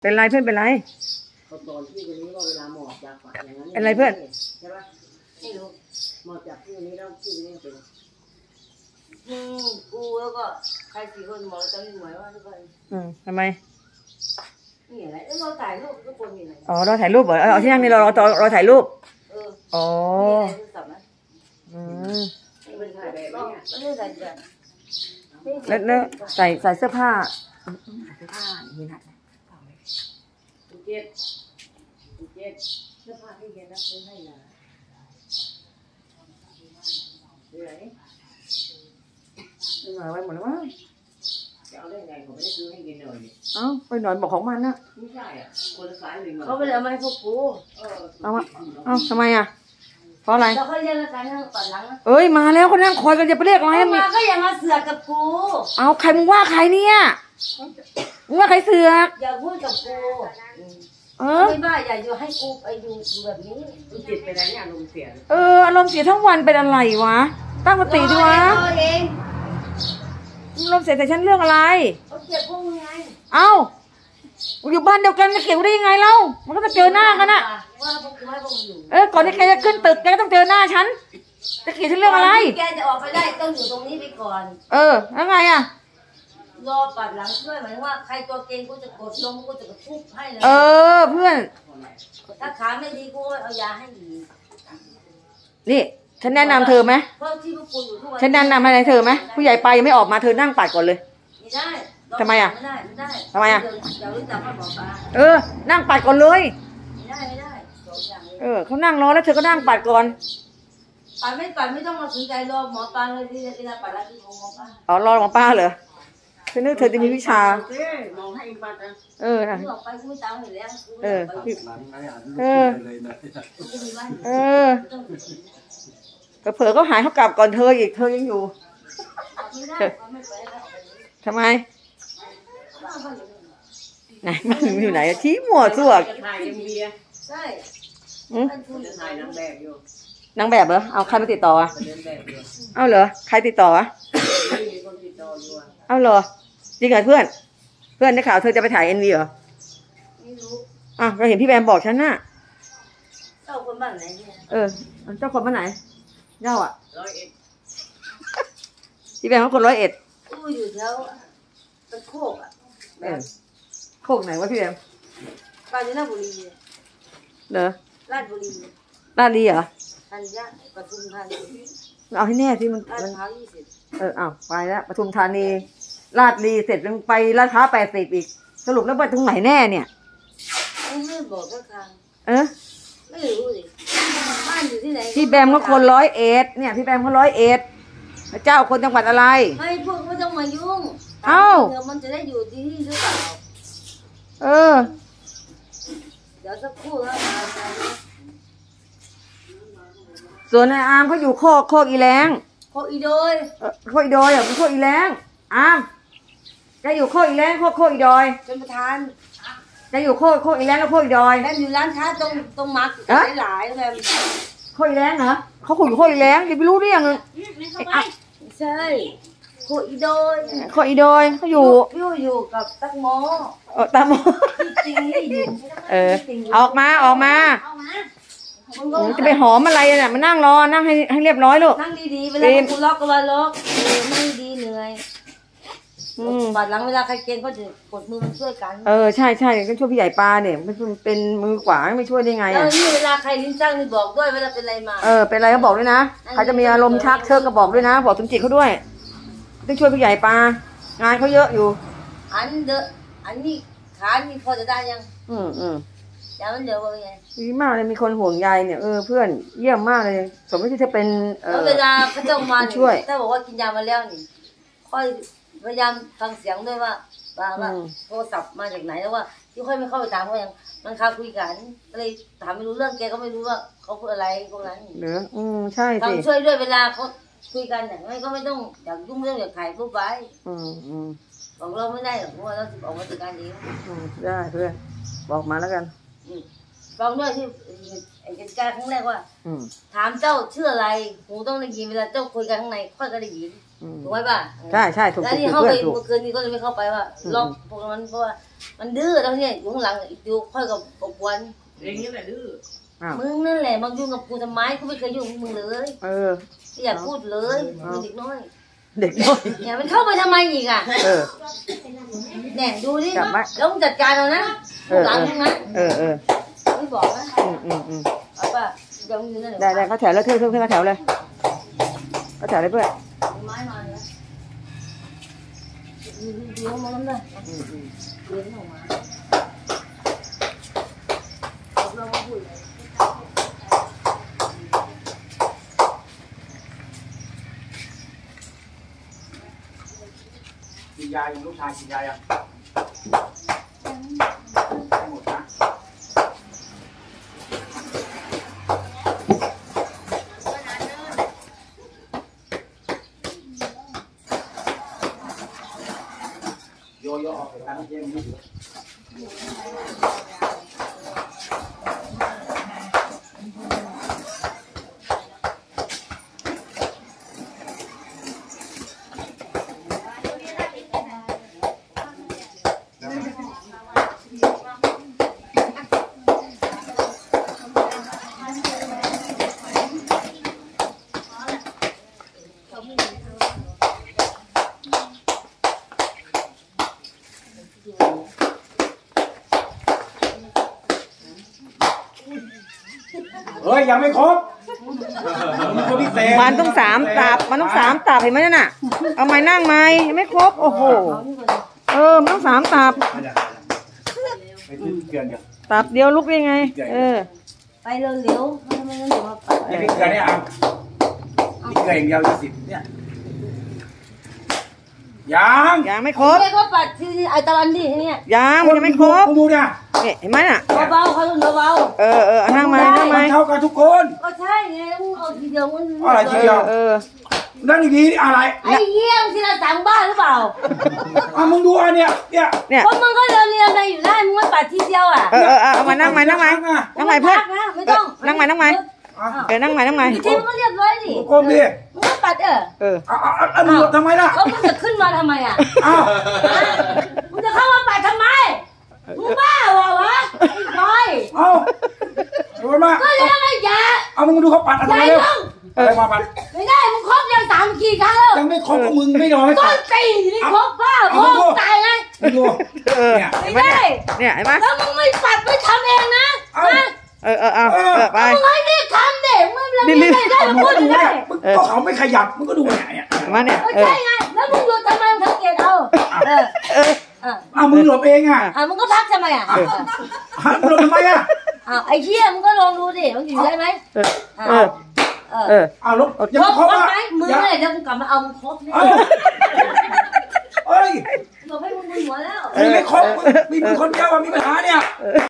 เป็นไรเพื่อนเป็นไรเขาสอนพี่คนนี้ว่าเวลาหมอบจากฝันอย่างนั้นเป็นไรเพื่อนใช่ปะไม่รู้หมอบจากพี่คนนี้แล้วพี่คนนี้เป็นอืมกูแล้วก็ใครสี่คนบอกจะมีหมายว่าทุกคนอืมทำไมนี่อะไรเออเราถ่ายรูปทุกคนมีอะไรอ๋อเราถ่ายรูปเหรอเออเอาที่นั่งนี่เราเราเราถ่ายรูปเอออ๋อมีอะไรโทรศัพท์ไหมอืมไม่เป็นถ่ายแบบนี้ไม่ได้ถ่ายแบบแล้วแล้วใส่ใส่เสื้อผ้าเสื้อผ้ามีหนักภู เก็ตภูเก็ตเสื้อผ้าที่แกรับซื้อให้นะเหนื่อยเหนื่อยไว้หมดแล้วมั้งจะเอาได้ไงผมไม่ได้ซื้อให้กินหน่อยเอ้าไปหน่อยบอกของมันนะไม่ใช่อะคนละสายเลยเขาไปเลยเอามาให้พวกกูเออเอามาเอ้าทำไมอะเพราะอะไรเราก็เรียกกันทั้งก่อนหลังนะเอ้ยมาแล้วก็นั่งคอยกันจะไปเรียกอะไรอาอะมีมาก็อย่ามาเสือกกับกูเอาใครมึงว่าใครเนี่ยมึงว่าใครเสือกอย่าพูดกับกู เออ ไม่บ้าอย่าอยู่ให้ภูไปอยู่แบบนี้ภูเก็ตเป็นอะไรเนี่ยอารมณ์เสียเอออารมณ์เสียทั้งวันเป็นอะไรวะ ตั้งสติดิวะรอเองอารมณ์เสียแต่ฉันเรื่องอะไร เขาเกลียดพวกมึงไงเอ้าอยู่บ้านเดียวกันจะเกี่ยวได้ยังไงเล่ามันก็จะเจอหน้ากันอะว่าพวกกูให้พวกมึงอยู่เออก่อนที่แกจะขึ้นตึกแกก็ต้องเจอหน้าฉันจะเกี่ยวฉันเรื่องอะไรแกจะออกไปได้ต้องอยู่ตรงนี้ไปก่อน เออแล้วไงอะ รอปัดหลังช่วยหมายถึงว่าใครตัวเก่งกูจะกดลงกูจะกระทุบให้เลยเออ เพื่อน ถ้าขาไม่ดีกูก็เอายาให้ดีนี่ ฉันแนะนำเธอไหมเพราะที่พวกกูอยู่ทุกวันฉันแนะนำอะไรเธอไหมผู้ใหญ่ไปยังไม่ออกมาเธอนั่งปัดก่อนเลย ไม่ได้ทำไมอะไม่ได้ไม่ได้ทำไมอะอย่ารู้จักพ่อหมอปลาเออ นั่งปัดก่อนเลย ไม่ได้ไม่ได้สองอย่างเลย เออเขานั่งรอแล้วเธอก็นั่งปัดก่อนปัดไม่ปัดไม่ต้องมาสนใจรอหมอปลาเลยที่ที่เราปัดแล้วที่ของหมอปลาอ๋อรอหมอป้าเหรอ เธอนึกเธอจะมีวิชา เอ้ยมองให้บัตรนะเออนะกูออกไปกูไม่ตามเห็นแล้วกูเออไม่พี่หลังไหนอ่านเออเลยนะกูมีบ้านเออเผลอๆเขาหายเขากลับก่อนเธออีกเธอยังอยู่ไม่ได้ไม่ไปแล้วทำไมไหนมันอยู่ไหนอะชี้หมวดสวกจะถ่ายเอ็มวีอะใช่อืมมันคุยจะถ่ายนางแบบอยู่นางแบบเหรอเอาใครมาติดต่ออะจะเดินแบบอยู่เอาเหรอใครติดต่ออะ ไม่มีคนติดต่ออยู่อะเอาเหรอจริงเหรอเพื่อน เพื่อนได้ข่าวเธอจะไปถ่ายเอ็นวีเหรอไม่รู้อะก็เห็นพี่แบมบอกฉันน่ะเจ้าคนบ้านไหนเนี่ยเออเจ้าคนมาไหนเจ้าอะร้อยเอ็ดพี่แบมเขาคนร้อยเอ็ดกูอยู่แถวตะโคกอะเออโคกไหนวะพี่แบมกาญจนบุรีเหรอราชบุรีลาดลีเหรอธัญปทุมธานีเอาให้แน่ที่มันลาดมันพร้าวยี่สิบเอออ้าวไปแล้วปทุมธานี ลาดลีเสร็จยังไปลาดพร้าวแปดสิบอีก สรุปแล้วไปตรงไหนแน่เนี่ย ไม่บอกก็ทางเออไม่รู้ดิบ้านอยู่ที่ไหนพี่แบมก็คนร้อยเอ็ดเนี่ยพี่แบมเขาร้อยเอ็ดแล้วเจ้าคนจังหวัดอะไร ไม่พวกไม่ต้องมายุ่งเอ้า เดี๋ยวมันจะได้อยู่ที่นี่หรือเปล่าเออ เดี๋ยวสักครู่แล้วมาไปส่วนนายอามเขาอยู่โคกโคกอีแรงโคอีโดย เออโคกอีดอยอะมันโคกอีแรงอาม แกอยู่โคกอีแรงโคกโคกอีดอยเป็นประธานแกอยู่โคกโคกอีแรงแล้วโคกอีดอย แม่อยู่ร้านค้าตรงตรงมาร์กอะหลายๆเลยโคกอีแรงเหรอเขาคุยอยู่โคกอีแรงจะไปรู้ได้ยังไงไอ้อะใช่โคอีโดยโคกอีดอยเขาอยู่อยู่อยู่กับตักโมเออตามจริงนี่อยู่เออออกมาออกมามึงก็โอ้จะไปหอมอะไรอะมานั่งรอนั่งให้ให้เรียบร้อยลูกนั่งดีๆเวลากูล็อกก็ว่าล็อกเออนั่งดีเหนื่อย อืม บัดหลังเวลาใครเกณฑ์ก็จะกดมือมันช่วยกัน เออใช่ใช่ก็ช่วยพี่ใหญ่ปลาเนี่ยมันเป็นมือขวาไม่ช่วยได้ไงแล้วอะนี่เวลาใครลิ้นจ้างนี่บอกด้วยเวลาเป็นอะไรมา เออเป็นอะไรก็บอกด้วยนะใครจะมีอารมณ์ชักเชิกก็บอกด้วยนะ บอกสมจิตเขาด้วยต้องช่วยพี่ใหญ่ปลางานเขาเยอะอยู่ อันเดออันนี้ขานี่พอจะได้ยังอืมอืมอย่ามันเดี๋ยวว่าไงดีมากเลยมีคนห่วงใยเนี่ยเออเพื่อนเยี่ยมมากเลย สมมติที่จะเป็นเอแล้วอเวลาเขาจ้องมานี่ช่วย ถ้าบอกว่ากินยามาแล้วนี่ ค่อย พยายามฟังเสียงด้วยว่าว่าว่าโทรศัพท์มาจากไหนแล้วว่า ที่ค่อยไม่เข้าไปถามเขายังมันคาคุยกันก็เลยถามไม่รู้เรื่องแกก็ไม่รู้ว่าเขาพูดอะไรพวกนั้นเหรออืมใช่ฟัสิงช่วยด้วยเวลาเขาคุยกันเนี่ยไม่ก็ไม่ต้องอยากยุ่งเรื่องอยากถ่ายรูปไว้อืมอืมบอกเราไม่ได้หรอกเพราะว่าเราออกมาจากการเองอืมได้เพื่อนบอกมาแล้วกันอืมฟังด้วยที่ไอ้การครั้งแรกว่าอืมถามเจ้าชื่ออะไรหูต้องได้ยินเวลาเจ้าคุยกันข้างในค่อยก็ได้ยินออืม ถูกไหมป่ะใช่ใช่ถูกแล้วถูกนี่ถูกเข้าเพื่ไปอนถูกเมื่อคืนนี้ก็เลยไม่เข้าไปว่าอืมล็อกพวกมันเพราะว่ามันดื้อแล้วเนี่ยอยู่ข้างหลังอีกดูค่อยกับกบวันเองนี่แหละดื้ออ้าวมึงนั่นแหละมายุ่งกับกูทำไมกูไม่เคยยุ่งกับมึงเลยเออไม่อยากพูดเลยมึงเด็กน้อย เด็กน้อยเนี่ยมันเข้าไปทำไมอีกอะเออเนี่ยดูดิกลับมาแล้วมึงจัดการเอานะเออหลังมึงนะเออเออไม่บอกนะอืมอืมอืมเอาป่ะเดี๋ยวมึงอยู่นั่นได้ได้เขาแถวแล้วเพื่อนเพื่อนเพื่อนเขาแถวเลยเขาแถวเลยเพื่อน ไม้มาเลยดูดูดูมันเลยอืมอืมเลี้ยงออกมาเราก็พูดเลย กินยาอย่างลูกชายกินยาอย่างให้หมดนะ โยโย่อ เกมนี้เฮ้ยยังไม่ครบมันคนพิเศษมันต้องสามตับมันต้องสามตับเห็นไหมนั่นน่ะ เอาไม้นั่งไหมยังไม่ครบโอ้โหเอานี่ก่อนเออมันต้องสามตับไปซื้อเกลือเนี่ยตับเดียวลุกได้ไง เออ ไปเร็วๆไม่งั้นเดี๋ยวมาปัดนี่พริกเกลือเนี่ยอะพริกเกลืออย่างเดียวยี่สิบเนี่ยยังยังไม่ครบแม่ก็ปัดที่ไอตะลันดิเนี่ยยังมันยังไม่ครบณดูเนี่ยเนี่ยเห็นไหมน่ะ เบาๆเขาต้องเบาเออเออเอานั่งไหมนั่งไหมมันเท่ากันทุกคนๆก็ใช่ไงแล้วมึงเอาทีเดียวมันอะไรทีเอเดียอวเออ นั่นดีๆอะไรไอ้เยี่ยมที่เราสั่งบ้านหรือเปล่าอะมึงดูอันเนี้ยเนี่ยเนี่ย เพราะมึงก็เรียนเรียนอะไรอยู่ได้มึงไม่ปัดทีเดียวอะเออเออเอาเอามานั่งไหมนั่งไหมนั่งไหมเพื่อน นะไม่ต้องนั่งไหมนั่งไหมอะเออนั่งไหมนั่งไหมอีกทีมึงก็เรียบร้อยดิก้มดิมึงก็ปัดเออเออ อะอะอะอะมึงหลบทำไมล่ะแล้วมึงจะขึ้นมาทำไมอะอ้าวมึงจะเข้ามาปัดทำไมมึงบ้าวะวะไอ้บอย เอ้าโดนมาก็เลี้ยงไอ้ยาเอามึงดูเขาปัดอะไรใหญ่เร็วต้องอะไรมาปัดไม่ได้มึงครบยังสามกี่ครั้งแล้วยังไม่ครบพวกมึงไม่ยอมให้ต้ปันดตีนี่ครบป้าพ่อตายไงมึงดูเออเนี่ยไม่ได้เนี่ยเห็นไหมแล้วมึงไม่ปัดไม่ทำเองนะเอ้านะเออเออเอาเออไปมึงให้รีบทำเด็มึงไม่ไม่ได้มึมางพูก็ดอดูยู่ได้เนี่ยมึงก็เขาไม่ขยับมึงก็ดูเนี่ยเนี่ยเห็นไหมเนี่ยก็เออใช่ไงแล้วมึงหยุดทำไมมึงสังเกตเอาเออเอออะอ้าวมึงหลบเองอะอะมึงก็พักทำไมอะฮะมึงหลบทำไมอะอะไอ้เหี้ยมึงก็ลองดูดิมึงอยู่ได้ไหมเอออะเออเออเอออ้าวหลบยังครไม่บครบครบอะไหมมึงยังเลยเดี๋ยวกูกลับมาเอามึงครบเนี่ยเอ้าเอ้ยบอกให้มึงมึนหัวแล้วมึงไม่ครบมึงมีมึงคนเดียวอะมีปัญหาเนี่ย